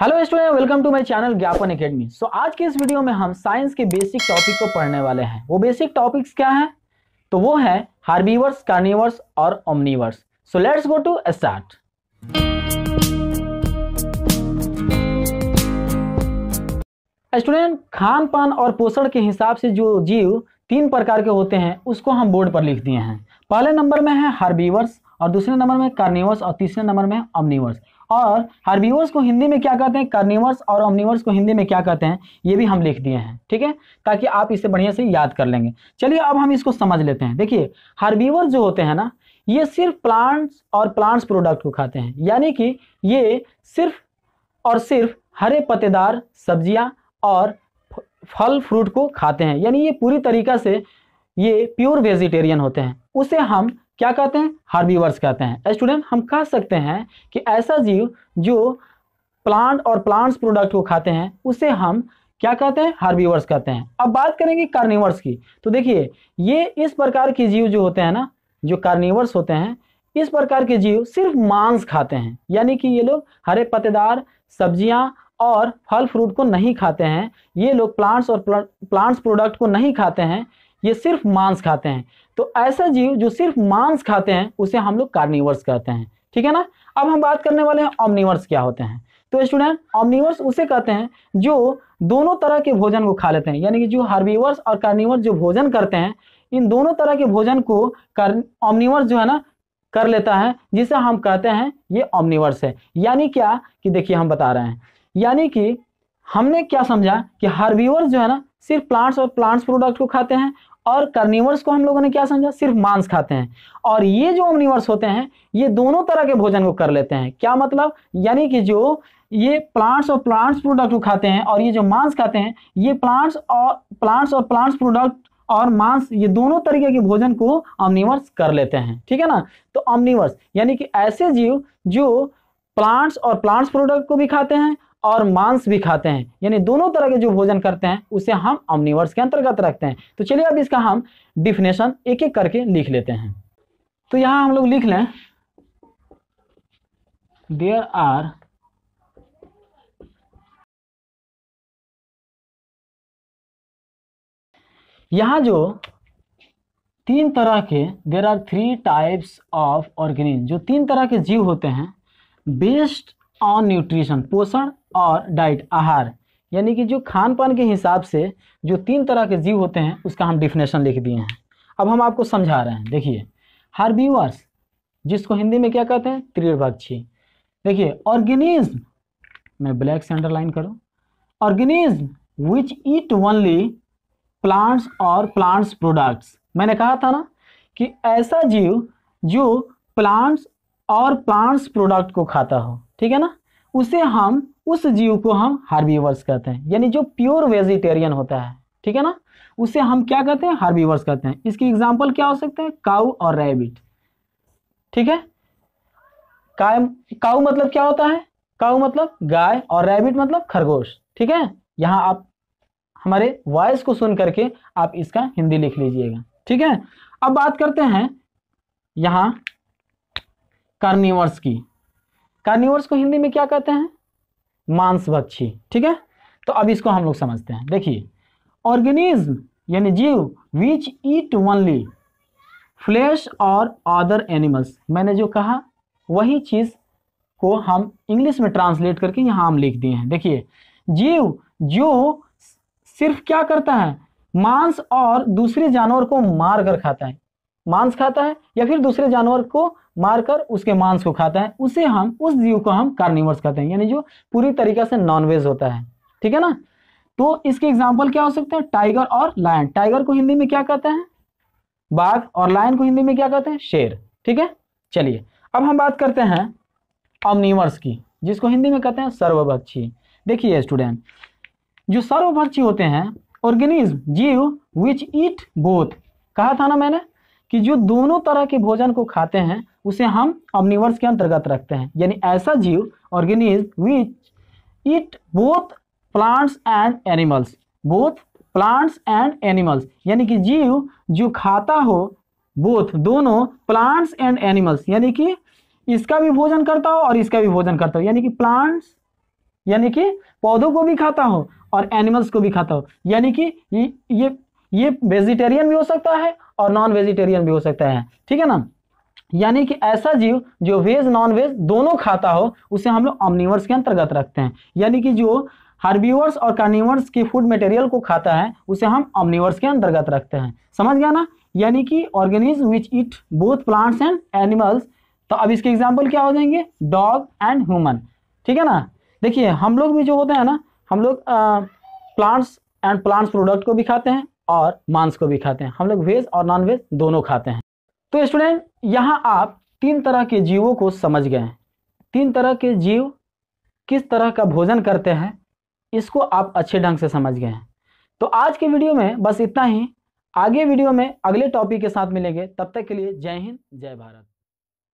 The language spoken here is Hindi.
Hello student welcome to my channel Gyapan academy so आज के इस वीडियो में हम साइंस के बेसिक टॉपिक को पढ़ने वाले हैं। वो बेसिक टॉपिक्स क्या हैं? तो वो है हार्बीवर्स कार्निवर्स और omnivores so let's go to start student Khan पान और पोषण के हिसाब से जो जीव तीन प्रकार के होते हैं, उसको हम बोर्ड पर लिख दिए हैं। पहले नंबर में है हार्बीवर्स और दूसरे नंबर में कार्निवर्स और तीसरे नंबर में ऑमनीवर्स और हार्बीवर्स को हिंदी में क्या कहते हैं? कार्निवर्स और ऑमनीवर्स को हिंदी में क्या कहते हैं? ये भी हम लिख दिए हैं, ठीक है? ताकि आप इसे बढ़िया से याद कर लेंगे। चलिए अब हम इसको समझ लेते हैं। देखिए हार्बीवर जो होते हैं ना, ये सिर्फ़ प्लांट्स और प्लांट्स प्रोडक्ट को खाते हैं। यानी कि ये सिर्फ़ और सिर्फ़ हरे पत्तेदार सब्ज़ियाँ और फल, फ्रूट को खाते हैं। यानी ये पूरी तरीका से ये प्योर वेजिटेरियन होते हैं। उसे हम क्या कहते हैं? हार्बीवर्स कहते हैं। स्टूडेंट हम कह सकते हैं कि ऐसा जीव जो प्लांट और प्लांट्स प्रोडक्ट को खाते हैं, उसे हम क्या कहते हैं? हार्बीवर्स कहते हैं। अब बात करेंगे कार्निवर्स की। तो देखिए, ये इस प्रकार के जीव जो होते हैं ना, जो कार्निवर्स होते हैं, इस प्रकार के जीव सिर्फ़ मांस खाते हैं। यानी कि ये लोग हरे पत्तेदार, सब्ज़ियाँ और फल फ्रूट को नहीं खाते हैं। ये लोग प्लांट्स और प्लांट्स प्रोडक्ट को नहीं खाते हैं। ये सिर्फ़ मांस खाते हैं। तो ऐसा जीव जो सिर्फ़ मांस खाते हैं, उसे हम लोग कार्निवर्स कहते हैं। ठीक है ना? अब हम बात करने वाले हैं ऑमनिवर्स क्या होते हैं। तो स्टूडेंट, ऑमनिवर्स उसे कहते हैं जो दोनों तरह के भोजन को खा लेते हैं। यानी कि जो हार्बीवर्स और कार्निवर्स जो भोजन करते हैं, इन दोनों तरह के भोजन को ऑमनिवर्स जो है ना, कर लेता है, जिसे हम कहते हैं ये ऑमनिवर्स है। यानी क्या? कि देखिए हम बता रहे हैं। यानी कि हमने क्या समझा कि हार्बीवर्स जो है ना, सिर्फ़ प्लांट्स और प्लांट्स प्रोडक्ट को खाते हैं और कर्निवर्स को हम लोगों ने क्या समझा? सिर्फ़ मांस खाते हैं। और ये जो ओमनिवर्स होते हैं, ये दोनों तरह के भोजन को कर लेते हैं। क्या मतलब? यानी कि जो ये प्लांट्स और प्लांट्स प्रोडक्ट को खाते हैं और ये जो मांस खाते हैं, ये प्लांट्स और प्लांट्स और प्लांट्स प्रोडक्ट और मांस, ये दोनों तरीके के भोजन को ऑमनिवर्स कर लेते हैं। ठीक है ना? तो ऑमनिवर्स यानी कि ऐसे जीव जो प्लांट्स और प्लांट्स प्रोडक्ट को भी खाते हैं और मांस भी खाते हैं। यानी दोनों तरह के जो भोजन करते हैं, उसे हम ऑमनिवर्स के अंतर्गत रखते हैं। तो चलिए अब इसका हम डिफिनेशन एक एक करके लिख लेते हैं। तो यहाँ हम लोग लिख लें देयर आर यहाँ जो तीन तरह के there are three types of organism जो तीन तरह के जीव होते हैं बेस्ड ऑन न्यूट्रिशन पोषण और डाइट आहार। यानी कि जो खान पान के हिसाब से जो तीन तरह के जीव होते हैं, उसका हम डिफिनेशन लिख दिए हैं। अब हम आपको समझा रहे हैं। देखिए हार्बीवर्स जिसको हिंदी में क्या कहते हैं? त्रिभक्षी देखिए ऑर्गेनिज्म मैं ब्लैक से अंडरलाइन करूँ। Organism which eat only plants और प्लांट्स प्रोडक्ट्स मैंने कहा था ना कि ऐसा जीव जो प्लांट्स और प्लांट्स प्रोडक्ट को खाता हो, ठीक है ना? उसे हम, उस जीव को हम हार्बीवर्स कहते हैं। यानी जो प्योर वेजिटेरियन होता है, ठीक है ना? उसे हम क्या कहते हैं? हार्बीवर्स कहते हैं। इसकी एग्ज़ाम्पल क्या हो सकते हैं? काउ और रैबिट ठीक है? काउ मतलब क्या होता है? काउ मतलब गाय और रैबिट मतलब खरगोश, ठीक है? यहाँ आप, हमारे वॉइस को सुन करके आप इसका हिंदी लिख लीजिएगा, ठीक है? अब बात करते हैं यहाँ कार्निवर्स की। कार्निवर्स को हिंदी में क्या कहते हैं? मांस मांसभक्षी। ठीक है? तो अब इसको हम लोग समझते हैं। देखिए, ऑर्गेनिज्म यानी जीव विच ईट वनली फ्लैश और अदर एनिमल्स मैंने जो कहा, वही चीज़ को हम इंग्लिश में ट्रांसलेट करके यहाँ हम लिख दिए हैं। देखिए, जीव जो सिर्फ़ क्या करता है? मांस और दूसरे जानवर को मार कर खाता है। मांस खाता है या फिर दूसरे जानवर को मारकर उसके मांस को खाता है, उसे हम, उस जीव को हम कार्निवर्स कहते हैं। यानी जो पूरी तरीके से नॉनवेज होता है। ठीक है ना? तो इसके एग्ज़ाम्पल क्या हो सकते हैं? टाइगर और लायन टाइगर को हिंदी में क्या कहते हैं? बाघ और लायन को हिंदी में क्या कहते हैं? शेर। ठीक है? चलिए, अब हम बात करते हैं ऑमनिवर्स की, जिसको हिंदी में कहते हैं सर्वभक्षी। देखिए स्टूडेंट जो सर्वभक्षी होते हैं ऑर्गेनिज्म जीव विच ईट बोथ कहा था ना मैंने? कि जो दोनों तरह के भोजन को खाते हैं, उसे हम ऑमनिवर्स के अंतर्गत रखते हैं। यानी ऐसा जीव organism which eat both plants and animals both plants and animals यानी कि जीव जो खाता हो बोथ दोनों प्लांट्स एंड एनिमल्स यानी कि इसका भी भोजन करता हो और इसका भी भोजन करता हो। यानी कि प्लांट्स यानी कि पौधों को भी खाता हो और एनिमल्स को भी खाता हो। यानी कि ये ये वेजिटेरियन भी हो सकता है और नॉन वेजिटेरियन भी हो सकता है। ठीक है ना? यानी कि ऐसा जीव जो वेज नॉन वेज दोनों खाता हो, उसे हम लोग ऑमनिवर्स के अंतर्गत रखते हैं। यानी कि जो हार्बिवर्स और कार्निवर्स की फ़ूड मटेरियल को खाता है, उसे हम ऑमनिवर्स के अंतर्गत रखते हैं। समझ गया ना? यानी कि organism which eat both plants and animals तो अब इसके एग्ज़ाम्पल क्या हो जाएँगे? डॉग एंड ह्यूमन ठीक है ना? देखिए, हम लोग भी जो होते हैं ना, हम लोग प्लांट्स एंड प्लांट्स प्रोडक्ट को भी खाते हैं। और मांस को भी खाते हैं। हम लोग वेज और नॉन वेज दोनों खाते हैं। तो स्टूडेंट यहाँ आप तीन तरह के जीवों को समझ गए हैं। तीन तरह के जीव किस तरह का भोजन करते हैं, इसको आप अच्छे ढंग से समझ गए हैं। तो आज के वीडियो में बस इतना ही। आगे वीडियो में अगले टॉपिक के साथ मिलेंगे। तब तक के लिए जय हिंद, जय भारत।